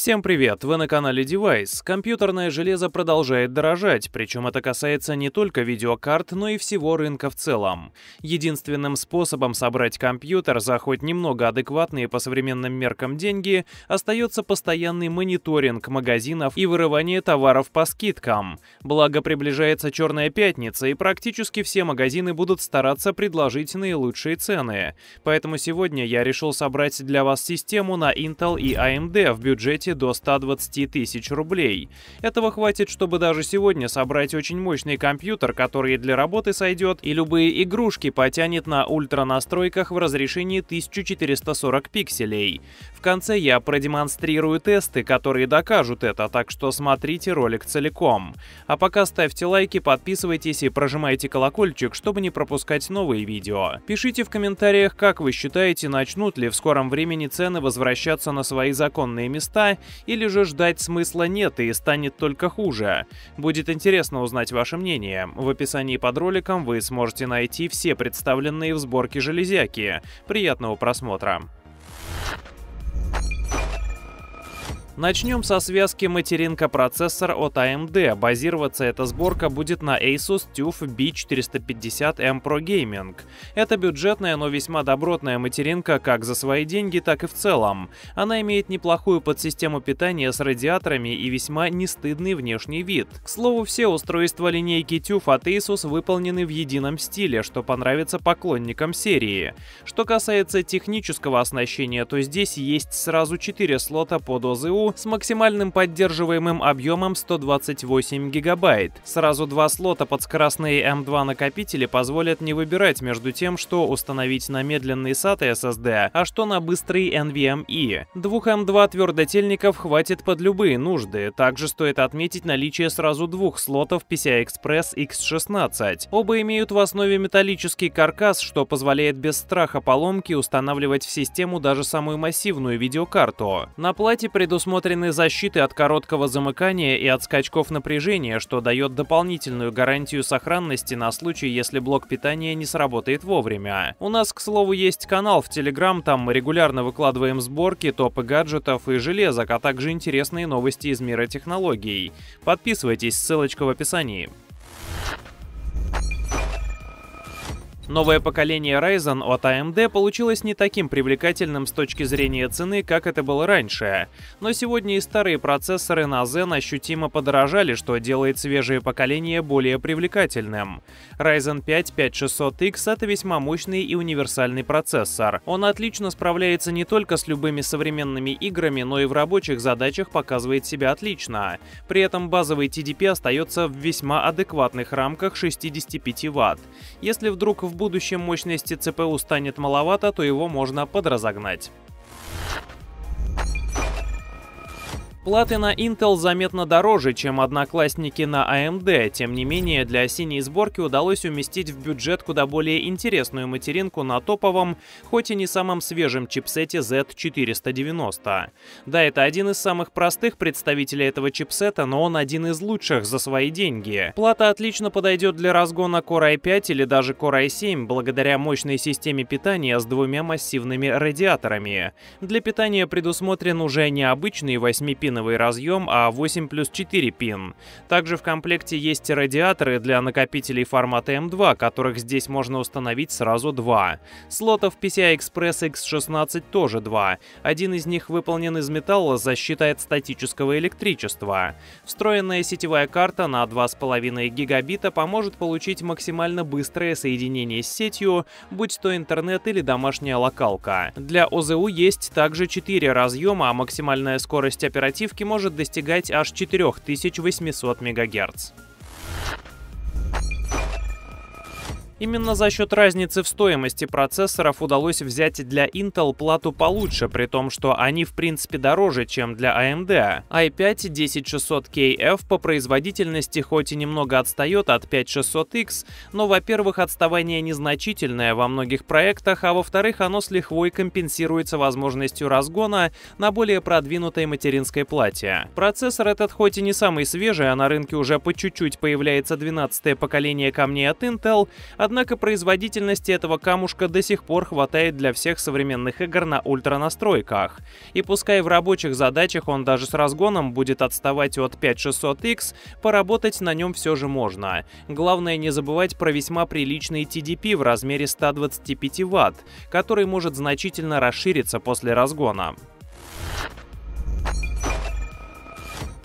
Всем привет, вы на канале Device. Компьютерное железо продолжает дорожать, причем это касается не только видеокарт, но и всего рынка в целом. Единственным способом собрать компьютер за хоть немного адекватные по современным меркам деньги остается постоянный мониторинг магазинов и вырывание товаров по скидкам. Благо приближается Черная Пятница, и практически все магазины будут стараться предложить наилучшие цены. Поэтому сегодня я решил собрать для вас систему на Intel и AMD в бюджете бюджете до 120 тысяч рублей. Этого хватит, чтобы даже сегодня собрать очень мощный компьютер, который для работы сойдет, и любые игрушки потянет на ультра настройках в разрешении 1440 пикселей. В конце я продемонстрирую тесты, которые докажут это, так что смотрите ролик целиком. А пока ставьте лайки, подписывайтесь и прожимайте колокольчик, чтобы не пропускать новые видео. Пишите в комментариях, как вы считаете, начнут ли в скором времени цены возвращаться на свои законные места, или же ждать смысла нет и станет только хуже. Будет интересно узнать ваше мнение. В описании под роликом вы сможете найти все представленные в сборке железяки. Приятного просмотра! Начнем со связки материнка-процессор от AMD. Базироваться эта сборка будет на Asus TUF B450M Pro Gaming. Это бюджетная, но весьма добротная материнка как за свои деньги, так и в целом. Она имеет неплохую подсистему питания с радиаторами и весьма нестыдный внешний вид. К слову, все устройства линейки TUF от Asus выполнены в едином стиле, что понравится поклонникам серии. Что касается технического оснащения, то здесь есть сразу 4 слота под ОЗУ, с максимальным поддерживаемым объемом 128 гигабайт. Сразу два слота под скоростные M2 накопители позволят не выбирать между тем, что установить на медленный SATA SSD, а что на быстрый NVMe. Двух M2 твердотельников хватит под любые нужды. Также стоит отметить наличие сразу двух слотов PCI-Express X16. Оба имеют в основе металлический каркас, что позволяет без страха поломки устанавливать в систему даже самую массивную видеокарту. На плате предусмотрен предусмотрены защиты от короткого замыкания и от скачков напряжения, что дает дополнительную гарантию сохранности на случай, если блок питания не сработает вовремя. У нас, к слову, есть канал в Telegram, там мы регулярно выкладываем сборки, топы гаджетов и железок, а также интересные новости из мира технологий. Подписывайтесь, ссылочка в описании. Новое поколение Ryzen от AMD получилось не таким привлекательным с точки зрения цены, как это было раньше. Но сегодня и старые процессоры на Zen ощутимо подорожали, что делает свежее поколение более привлекательным. Ryzen 5 5600X — это весьма мощный и универсальный процессор. Он отлично справляется не только с любыми современными играми, но и в рабочих задачах показывает себя отлично. При этом базовый TDP остается в весьма адекватных рамках 65 Вт. Если вдруг в будущем мощности ЦПУ станет маловато, то его можно подразогнать. Платы на Intel заметно дороже, чем одноклассники на AMD, тем не менее для осенней сборки удалось уместить в бюджет куда более интересную материнку на топовом, хоть и не самом свежем чипсете Z490. Да, это один из самых простых представителей этого чипсета, но он один из лучших за свои деньги. Плата отлично подойдет для разгона Core i5 или даже Core i7 благодаря мощной системе питания с двумя массивными радиаторами. Для питания предусмотрен уже необычный 8 пин 2,5-пиновый разъем, а 8 плюс 4 пин. Также в комплекте есть радиаторы для накопителей формата M2, которых здесь можно установить сразу два. Слотов PCI-Express X16 тоже два. Один из них выполнен из металла за счет от статического электричества. Встроенная сетевая карта на 2,5 гигабита поможет получить максимально быстрое соединение с сетью, будь то интернет или домашняя локалка. Для ОЗУ есть также 4 разъема, а максимальная скорость оперативности оперативки может достигать аж 4800 МГц. Именно за счет разницы в стоимости процессоров удалось взять для Intel плату получше, при том, что они в принципе дороже, чем для AMD. i5-10600KF по производительности хоть и немного отстает от 5600X, но, во-первых, отставание незначительное во многих проектах, а во-вторых, оно с лихвой компенсируется возможностью разгона на более продвинутой материнской плате. Процессор этот хоть и не самый свежий, а на рынке уже по чуть-чуть появляется 12 поколение камней от Intel, Однако производительности этого камушка до сих пор хватает для всех современных игр на ультра настройках. И пускай в рабочих задачах он даже с разгоном будет отставать от 5600X, поработать на нем все же можно. Главное не забывать про весьма приличный TDP в размере 125 Вт, который может значительно расшириться после разгона.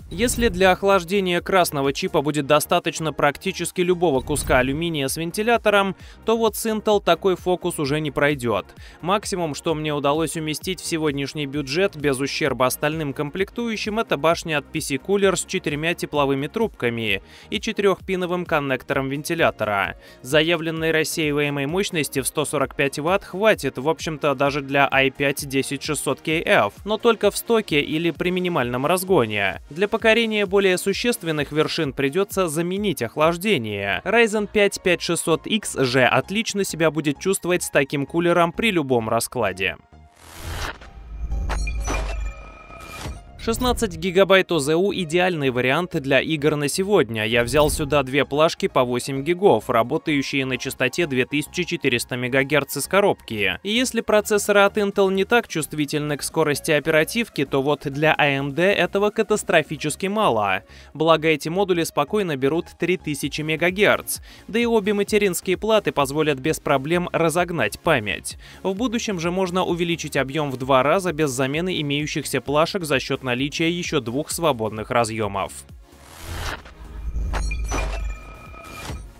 Если для охлаждения красного чипа будет достаточно практически любого куска алюминия с вентилятором, то вот с Intel такой фокус уже не пройдет. Максимум, что мне удалось уместить в сегодняшний бюджет без ущерба остальным комплектующим, это башня от PC Cooler с четырьмя тепловыми трубками и четырехпиновым коннектором вентилятора. Заявленной рассеиваемой мощности в 145 Вт хватит, в общем-то, даже для i5-10600KF, но только в стоке или при минимальном разгоне. Для покорения более существенных вершин придется заменить охлаждение. Ryzen 5 5600X же отлично себя будет чувствовать с таким кулером при любом раскладе. 16 гигабайт ОЗУ – идеальный вариант для игр на сегодня. Я взял сюда две плашки по 8 гигов, работающие на частоте 2400 МГц из коробки. И если процессоры от Intel не так чувствительны к скорости оперативки, то вот для AMD этого катастрофически мало. Благо эти модули спокойно берут 3000 МГц. Да и обе материнские платы позволят без проблем разогнать память. В будущем же можно увеличить объем в два раза без замены имеющихся плашек за счет наличия наличия еще двух свободных разъемов.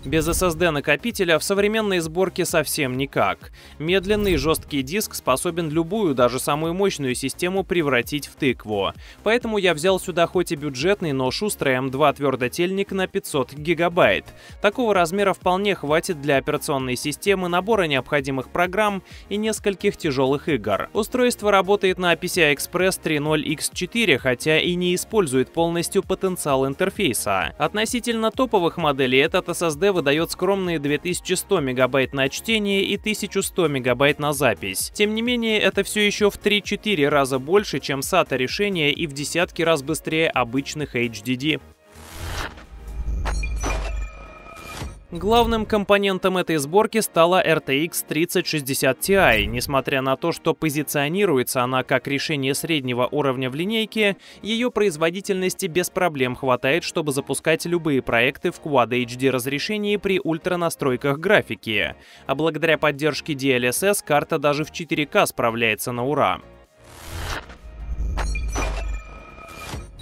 Без SSD-накопителя в современной сборке совсем никак. Медленный жесткий диск способен любую, даже самую мощную систему превратить в тыкву. Поэтому я взял сюда хоть и бюджетный, но шустрый M2 твердотельник на 500 гигабайт. Такого размера вполне хватит для операционной системы, набора необходимых программ и нескольких тяжелых игр. Устройство работает на PCI Express 3.0 X4, хотя и не использует полностью потенциал интерфейса. Относительно топовых моделей этот SSD выдает скромные 2100 мегабайт на чтение и 1100 мегабайт на запись. Тем не менее, это все еще в 3-4 раза больше, чем SATA решения и в десятки раз быстрее обычных HDD. Главным компонентом этой сборки стала RTX 3060 Ti. Несмотря на то, что позиционируется она как решение среднего уровня в линейке, ее производительности без проблем хватает, чтобы запускать любые проекты в Quad HD разрешении при ультранастройках графики. А благодаря поддержке DLSS карта даже в 4К справляется на ура.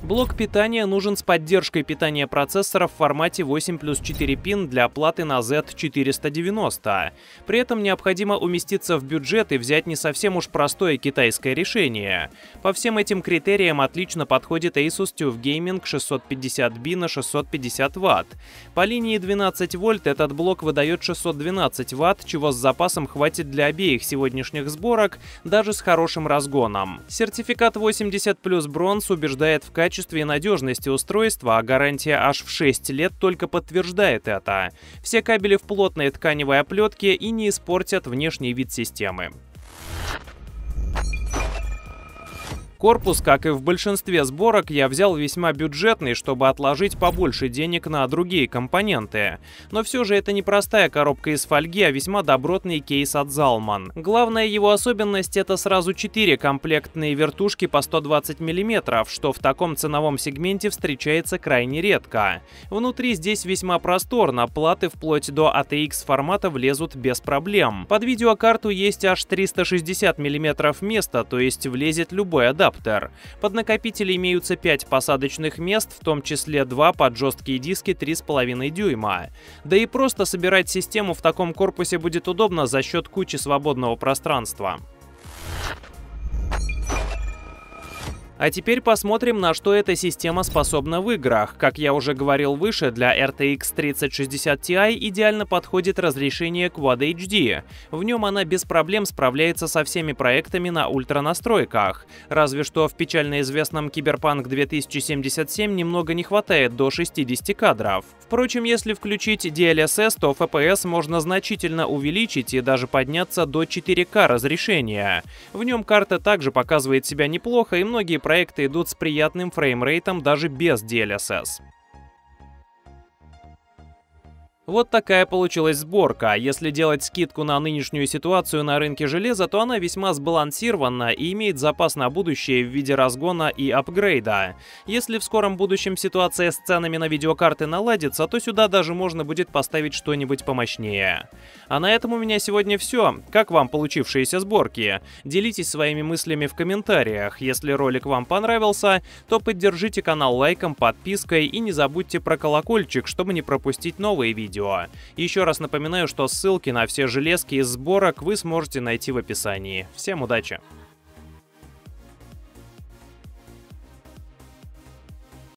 Блок питания нужен с поддержкой питания процессора в формате 8 плюс 4 пин для платы на Z490. При этом необходимо уместиться в бюджет и взять не совсем уж простое китайское решение. По всем этим критериям отлично подходит Asus TUF Gaming 650B на 650 Вт. По линии 12 вольт этот блок выдает 612 Вт, чего с запасом хватит для обеих сегодняшних сборок, даже с хорошим разгоном. Сертификат 80 плюс бронз убеждает в качестве качестве и надежности устройства, а гарантия аж в 6 лет только подтверждает это. Все кабели в плотной тканевой оплетке и не испортят внешний вид системы. Корпус, как и в большинстве сборок, я взял весьма бюджетный, чтобы отложить побольше денег на другие компоненты. Но все же это не простая коробка из фольги, а весьма добротный кейс от Zalman. Главная его особенность это сразу 4 комплектные вертушки по 120 мм, что в таком ценовом сегменте встречается крайне редко. Внутри здесь весьма просторно, платы вплоть до ATX формата влезут без проблем. Под видеокарту есть аж 360 мм места, то есть влезет любой адаптер адаптер. Под накопитель имеются 5 посадочных мест, в том числе 2 под жесткие диски 3,5 дюйма. Да и просто собирать систему в таком корпусе будет удобно за счет кучи свободного пространства. А теперь посмотрим, на что эта система способна в играх. Как я уже говорил выше, для RTX 3060 Ti идеально подходит разрешение Quad HD. В нем она без проблем справляется со всеми проектами на ультранастройках. Разве что в печально известном Cyberpunk 2077 немного не хватает до 60 кадров. Впрочем, если включить DLSS, то FPS можно значительно увеличить и даже подняться до 4К разрешения. В нем карта также показывает себя неплохо, и многие проекты идут с приятным фреймрейтом даже без DLSS. Вот такая получилась сборка. Если делать скидку на нынешнюю ситуацию на рынке железа, то она весьма сбалансирована и имеет запас на будущее в виде разгона и апгрейда. Если в скором будущем ситуация с ценами на видеокарты наладится, то сюда даже можно будет поставить что-нибудь помощнее. А на этом у меня сегодня все. Как вам получившиеся сборки? Делитесь своими мыслями в комментариях. Если ролик вам понравился, то поддержите канал лайком, подпиской и не забудьте про колокольчик, чтобы не пропустить новые видео видео. Еще раз напоминаю, что ссылки на все железки из сборок вы сможете найти в описании. Всем удачи!